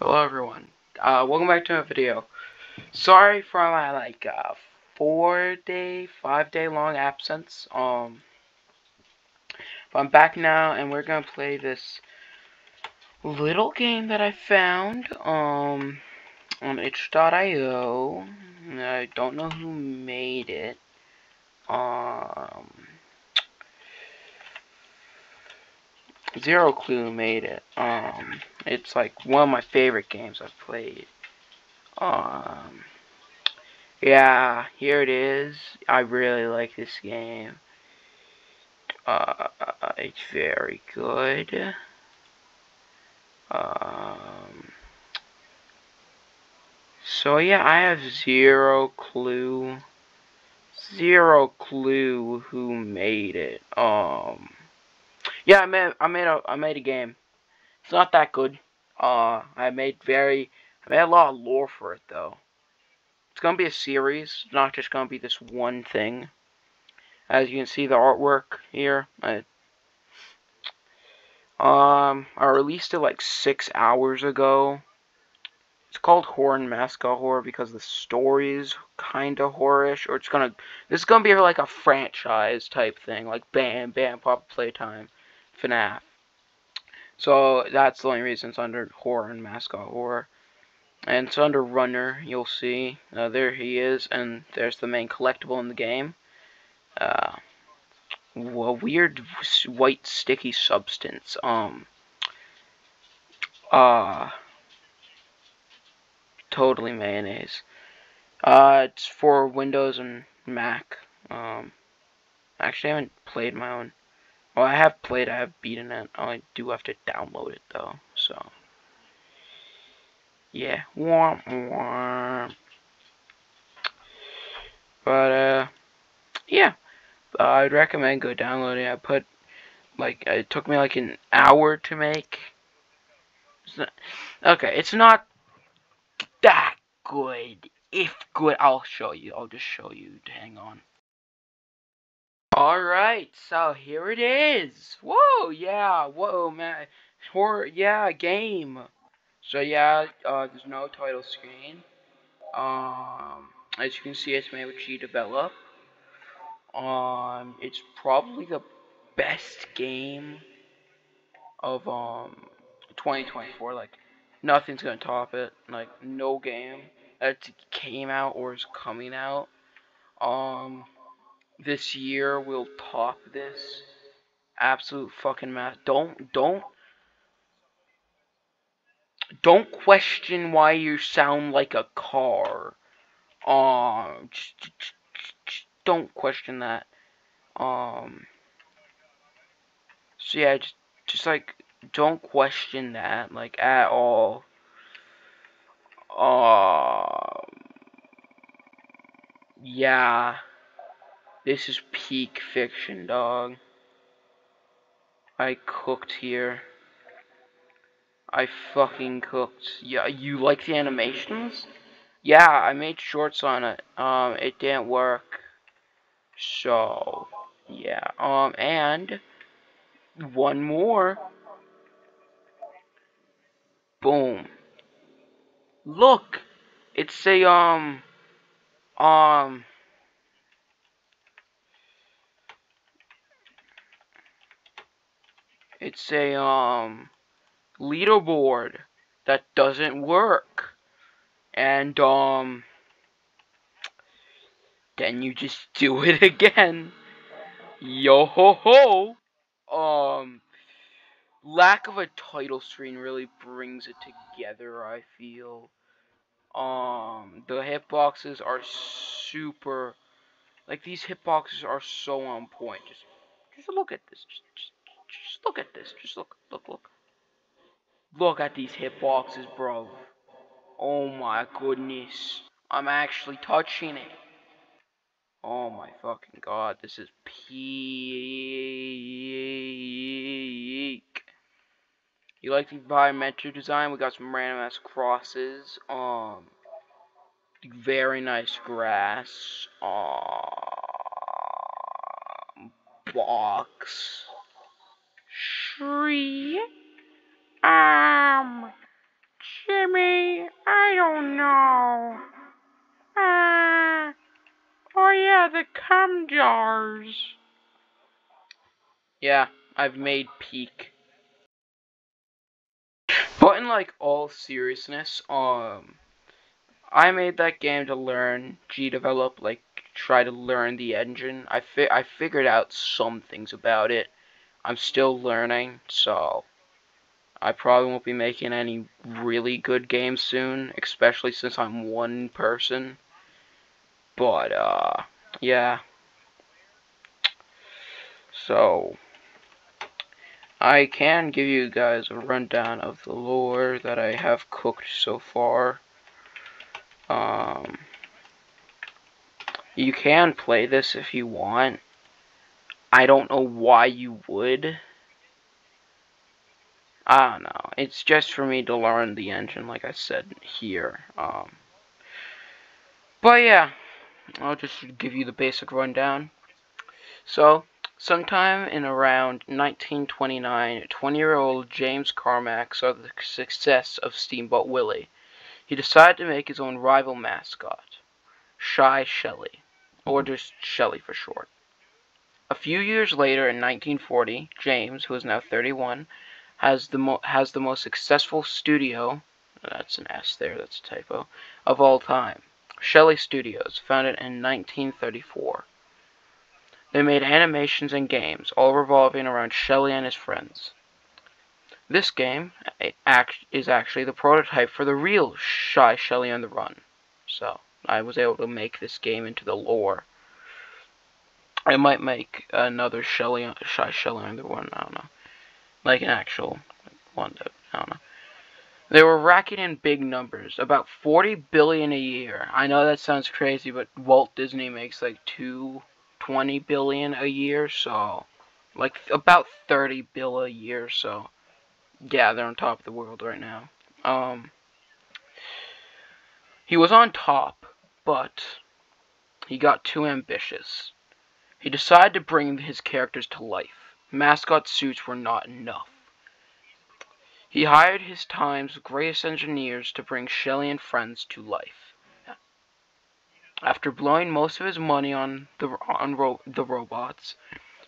Hello everyone, uh, welcome back to a video. Sorry for my like uh, four day, five day long absence. Um, but I'm back now, and we're gonna play this little game that I found um on itch.io. I don't know who made it. Um, Zero Clue made it. Um, it's like one of my favorite games I've played. Um, yeah, here it is. I really like this game. Uh, it's very good. Um, so yeah, I have zero clue, zero clue who made it. Um, yeah, I made I made a I made a game. It's not that good. Uh, I made very I made a lot of lore for it though. It's gonna be a series, not just gonna be this one thing. As you can see, the artwork here. I, um, I released it like six hours ago. It's called Horror and Mascot Horror because the story is kind of horrorish, or it's gonna. This is gonna be like a franchise type thing, like Bam Bam Pop Playtime. FNAF. So that's the only reason it's under horror and mascot horror. And it's under runner, you'll see. Uh, there he is, and there's the main collectible in the game. Uh, a weird white sticky substance. Um, uh, totally mayonnaise. Uh, it's for Windows and Mac. Um, actually, I haven't played my own. Well, I have played, I have beaten it. I do have to download it, though, so. Yeah. Womp womp. But, uh, yeah. Uh, I'd recommend go downloading. I put, like, it took me like an hour to make. It's not, okay, it's not that good. If good, I'll show you. I'll just show you. Hang on. Alright, so here it is. Whoa, yeah, whoa, man. Horror, yeah, game. So yeah, uh, there's no title screen. Um, as you can see, it's made with GDevelop. Um, it's probably the best game of, um, 2024. Like, nothing's gonna top it. Like, no game that came out or is coming out. Um, this year will top this. Absolute fucking math. Don't don't don't question why you sound like a car. Um, just, just, don't question that. Um. So yeah, just just like don't question that like at all. Um. Yeah. This is peak fiction, dog. I cooked here. I fucking cooked. Yeah, you like the animations? Yeah, I made shorts on it. Um, it didn't work. So, yeah. Um, and one more. Boom. Look, it's a um, um. It's a um leaderboard that doesn't work. And um then you just do it again. Yo ho ho. Um lack of a title screen really brings it together, I feel. Um the hitboxes are super like these hitboxes are so on point. Just just look at this. Just, just look at this. Just look, look, look. Look at these hitboxes, bro. Oh my goodness. I'm actually touching it. Oh my fucking god, this is peak. You like the environmental design? We got some random ass crosses. Um, very nice grass. Um, box tree? Um, Jimmy, I don't know. Uh, oh yeah, the cum jars. Yeah, I've made peak. But in like all seriousness, um, I made that game to learn GDevelop, like try to learn the engine. I fi I figured out some things about it. I'm still learning, so I probably won't be making any really good games soon, especially since I'm one person. But uh, yeah. So I can give you guys a rundown of the lore that I have cooked so far. Um, you can play this if you want. I don't know why you would. I don't know. It's just for me to learn the engine, like I said here. Um, but yeah, I'll just give you the basic rundown. So, sometime in around 1929, 20-year-old James Carmack saw the success of Steamboat Willie. He decided to make his own rival mascot, Shy Shelly, or just Shelly for short. A few years later, in 1940, James, who is now 31, has the has the most successful studio. That's an S there. That's a typo. Of all time, Shelly Studios, founded in 1934. They made animations and games, all revolving around Shelly and his friends. This game eh, is actually the prototype for the real Shy Shelly on the Run. So, I was able to make this game into the lore. I might make another Shelly, Shy Shelly on the Run, I don't know. Like an actual one, I don't know. They were racking in big numbers, about 40 billion a year. I know that sounds crazy, but Walt Disney makes like 220 billion a year, so like about 30 bill a year, so yeah, they're on top of the world right now. Um, he was on top, but he got too ambitious. He decided to bring his characters to life. Mascot suits were not enough. He hired his time's greatest engineers to bring Shelly and friends to life. After blowing most of his money on the on ro the robots,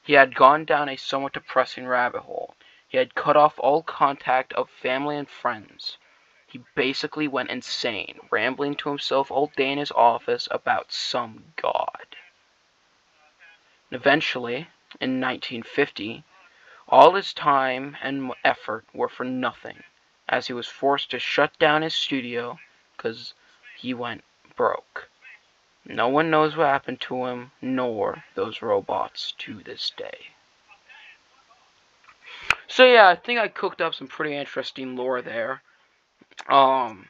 he had gone down a somewhat depressing rabbit hole. He had cut off all contact of family and friends. He basically went insane, rambling to himself all day in his office about some god. Eventually, in 1950, all his time and effort were for nothing, as he was forced to shut down his studio because he went broke. No one knows what happened to him, nor those robots to this day. So yeah, I think I cooked up some pretty interesting lore there. Um,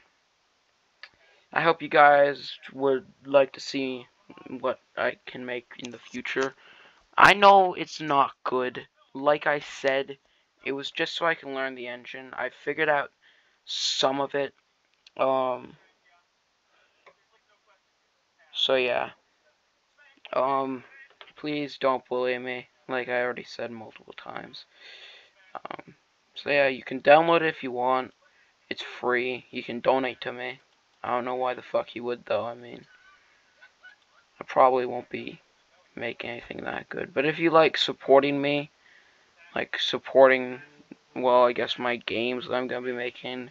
I hope you guys would like to see what I can make in the future. I know it's not good. Like I said, it was just so I can learn the engine. I figured out some of it. Um, so yeah. Um, please don't bully me, like I already said multiple times. Um, so yeah, you can download it if you want. It's free. You can donate to me. I don't know why the fuck you would though. I mean, I probably won't be making anything that good. But if you like supporting me, like supporting, well, I guess my games that I'm gonna be making.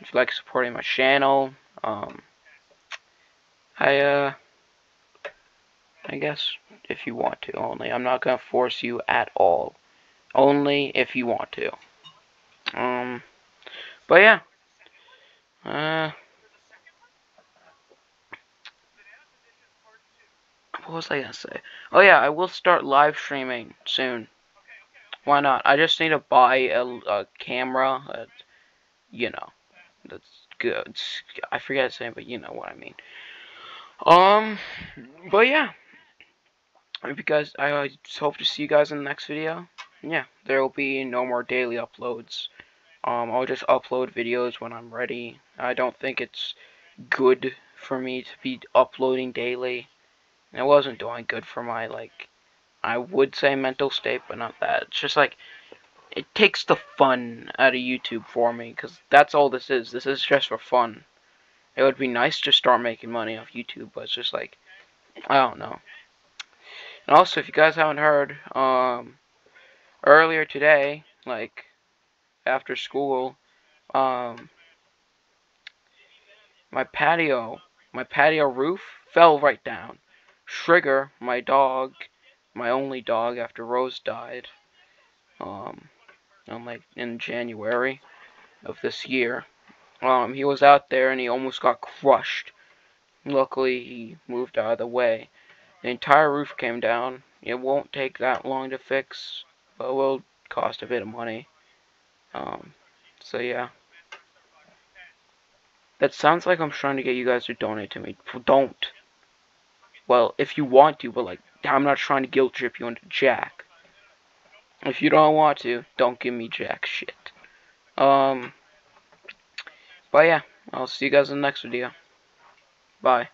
If you like supporting my channel, um, I uh, I guess if you want to only. I'm not gonna force you at all. Only if you want to. Um, but yeah. Uh, what was I gonna say? Oh yeah, I will start live streaming soon. Why not? I just need to buy a, a camera. Uh, you know, that's good. I forget to say, but you know what I mean. Um, but yeah. Because I hope to see you guys in the next video yeah, there will be no more daily uploads. Um, I'll just upload videos when I'm ready. I don't think it's good for me to be uploading daily. It wasn't doing good for my, like, I would say mental state, but not that. It's just like, it takes the fun out of YouTube for me, because that's all this is. This is just for fun. It would be nice to start making money off YouTube, but it's just like, I don't know. And also, if you guys haven't heard, um, earlier today, like after school, um, my patio, my patio roof fell right down. Trigger, my dog, my only dog after Rose died, um, on like in January of this year. Um, he was out there and he almost got crushed. Luckily, he moved out of the way. The entire roof came down. It won't take that long to fix, but it will cost a bit of money. Um, so yeah. That sounds like I'm trying to get you guys to donate to me. Don't. Well, if you want to, but like, I'm not trying to guilt trip you into Jack. If you don't want to, don't give me Jack shit. Um, but yeah, I'll see you guys in the next video. Bye.